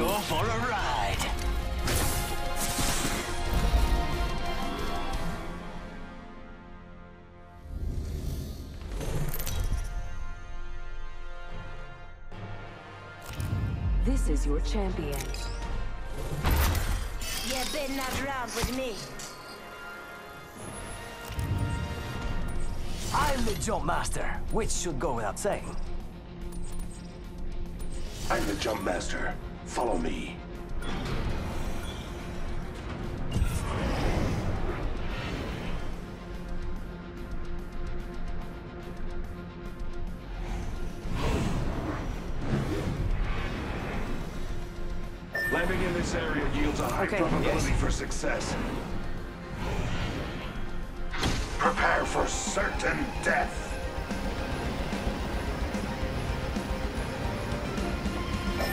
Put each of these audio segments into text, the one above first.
go for a ride. This is your champion. You better not round with me. I'm the jump master, which should go without saying. I'm the jump master. Follow me. Landing in this area yields a high Okay, probability yes. for success. Prepare for certain death.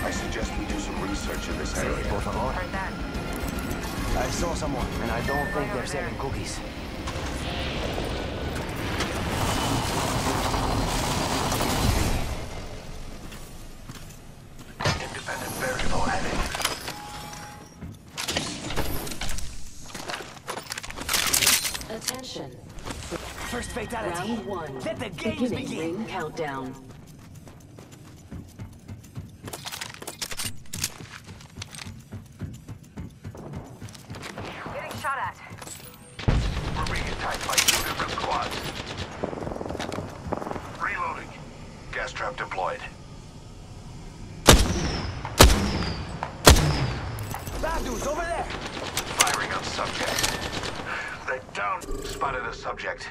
I suggest we do some research in this Say, area. por favor. Heard that. I saw someone, and I don't think they're selling cookies. Independent variable added. Attention. First fatality. Round one. Let the games Beginning begin. ring countdown. Bad dudes over there. Firing on subject. They down. Spotted a subject.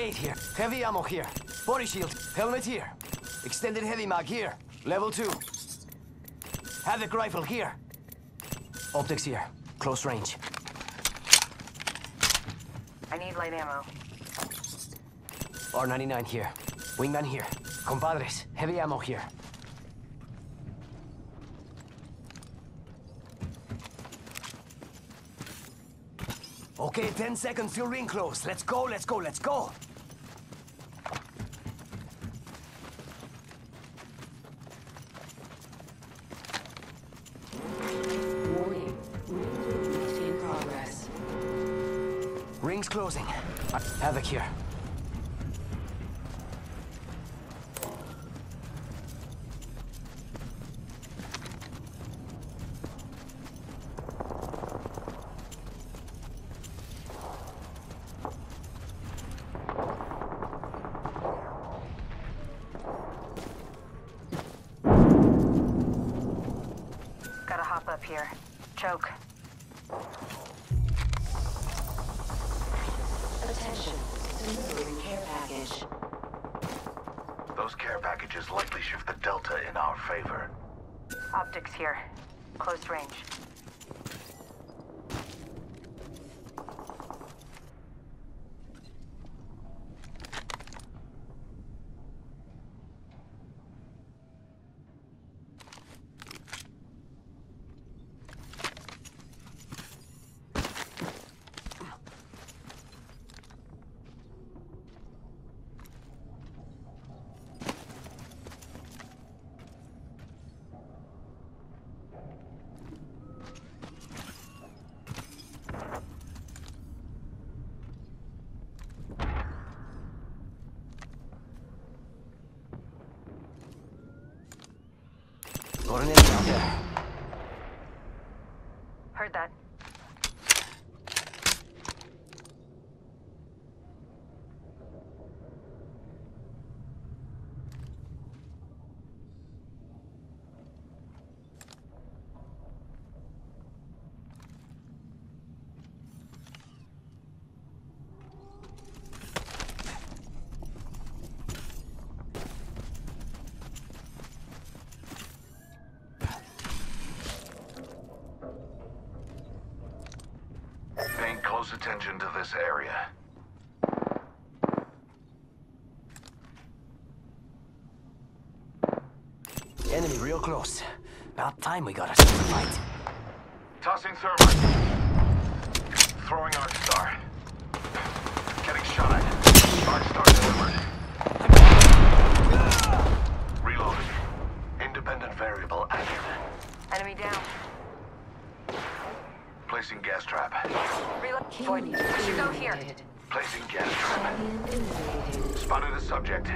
8 here. Heavy ammo here. Body shield. Helmet here. Extended heavy mag here. Level 2. Havoc rifle here. Optics here. Close range. I need light ammo. R99 here. Wingman here. Compadres, heavy ammo here. Okay, 10 seconds till ring close. Let's go, let's go, let's go! Ring's closing. Havoc here. Gotta hop up here. Choke. Care package. Those care packages likely shift the Delta in our favor. Optics here. Close range. Got an enemy out there. Heard that. Paying close attention to this area. Enemy real close. About time we got a fight. Tossing thermite. Throwing Arc Star. Getting shot at. Arc Star delivered. Reloading. Independent variable active. Enemy down. Placing gas trap. Reload. Should go here. Placing gas trap. Spotted a subject.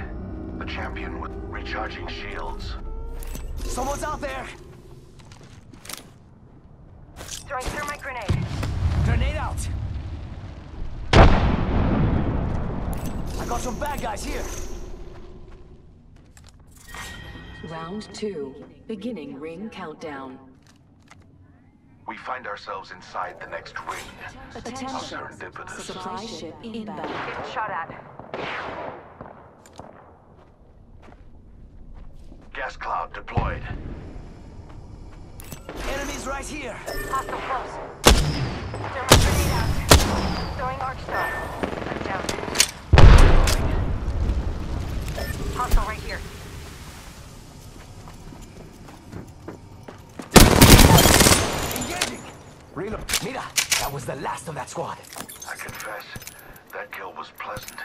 The champion with recharging shields. Someone's out there! Throwing thermite grenade. Grenade out! I got some bad guys here. Round two. Beginning ring countdown. We find ourselves inside the next ring. Attention. serendipitous. Supply ship inbound. Getting shot at. Gas cloud deployed. Enemies right here. Hostile close. Thermite grenade out. Throwing arc star. I'm down. Hostile right here. Reload. Mira, that was the last of that squad. I confess, that kill was pleasant.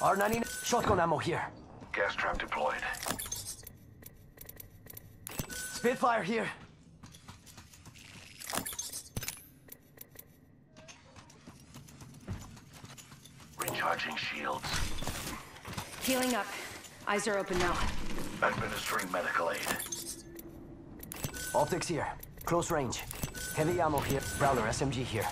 R99, shotgun ammo here. Gas trap deployed. Spitfire here. Recharging shields. Healing up. Eyes are open now. Administering medical aid. Optics here. Close range. Heavy ammo here. Prowler SMG here.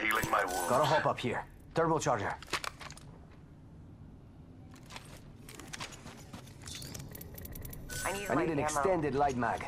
Healing my wounds. Gotta hop up here. Turbocharger. I need I need an ammo. extended light mag.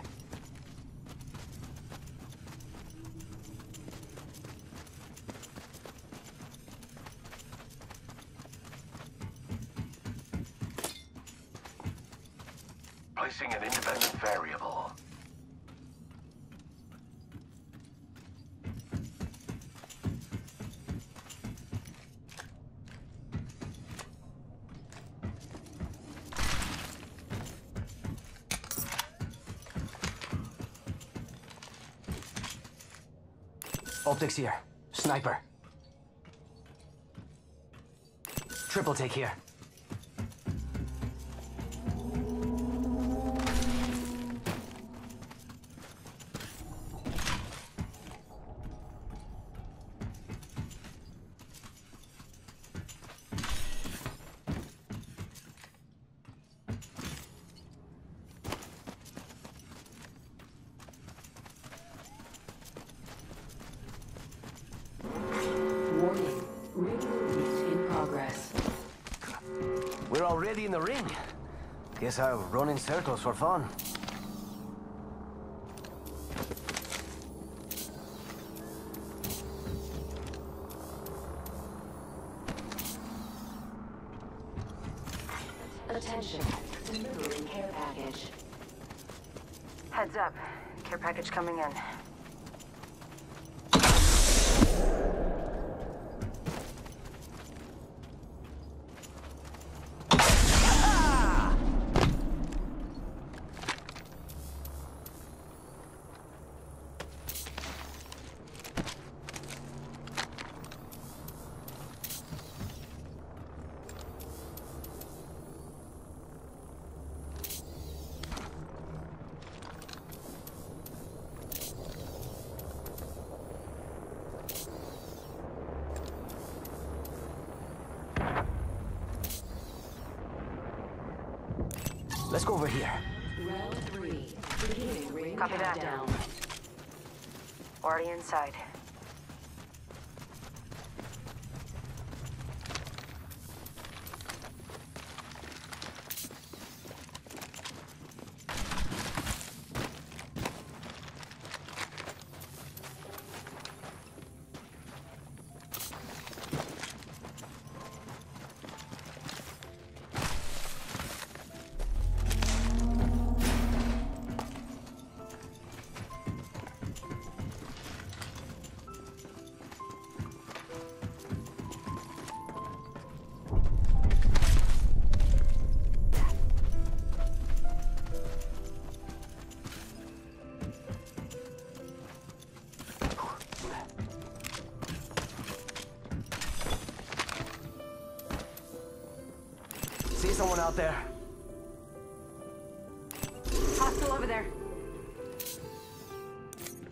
Optics here. Sniper. Triple take here. Already in the ring. Guess I'll run in circles for fun. Attention, delivering care package. Heads up. Care package coming in. Let's go over here. Round three, beginning ring Copy that. Down. Already inside. Someone out there? Hostile over there.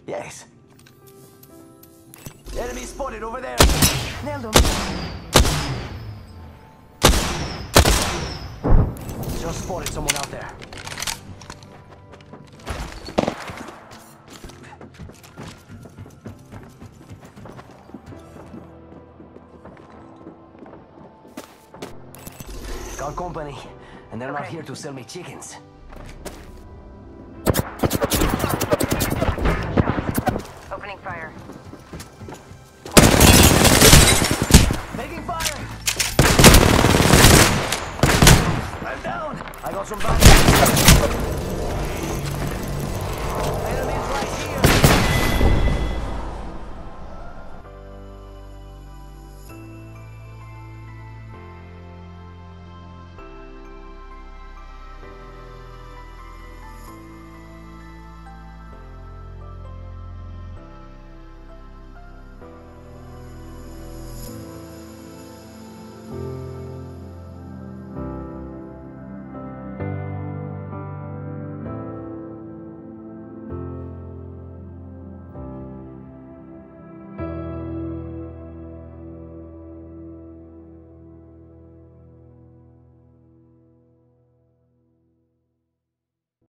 Yes. Enemy spotted over there. Nailed him. Just spotted someone out there. Got company, and they're not here to sell me chickens. Opening fire. Taking fire! I'm down! I got some back.